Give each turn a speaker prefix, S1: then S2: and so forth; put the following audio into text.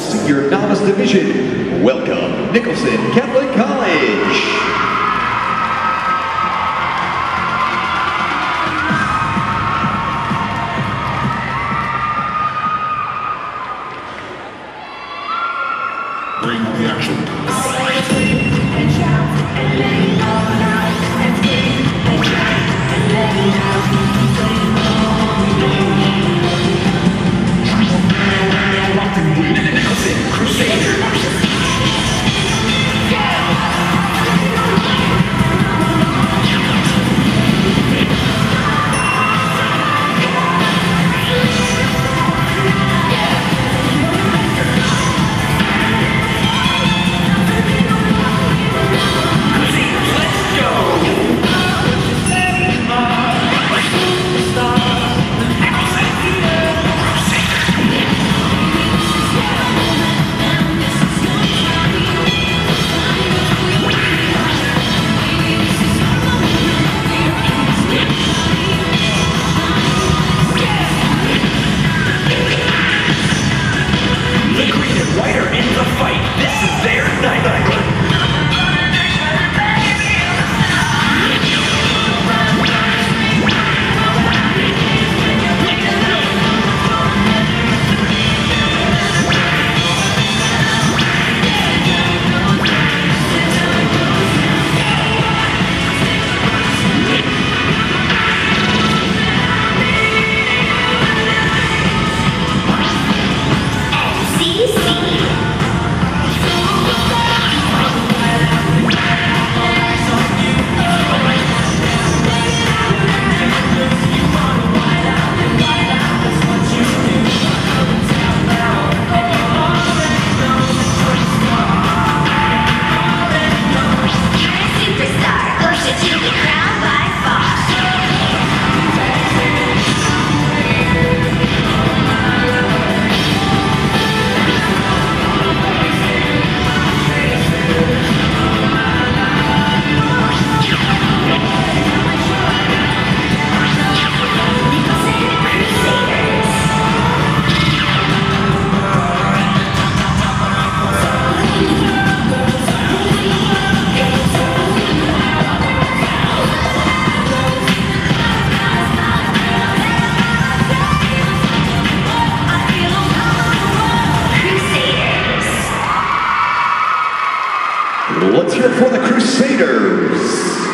S1: Senior Novice Division. Welcome, Nicholson Catholic College.
S2: Bring the action.
S1: Let's hear it for the Crusaders.